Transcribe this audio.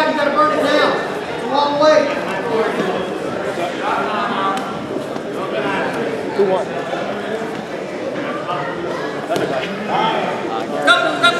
side, you gotta burn it down. It's a long way. Two one. Go, go,